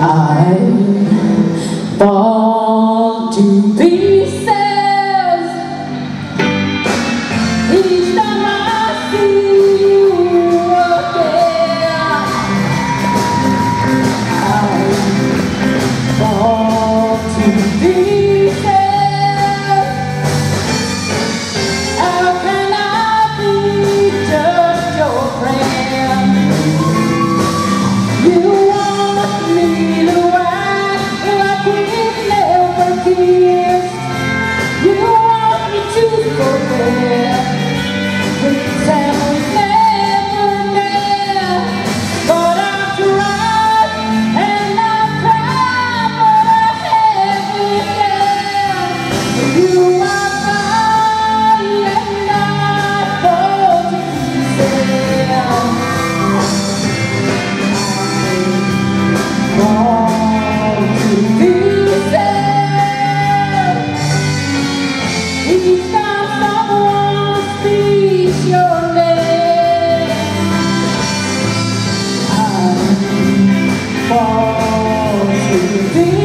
I fall to be fall to the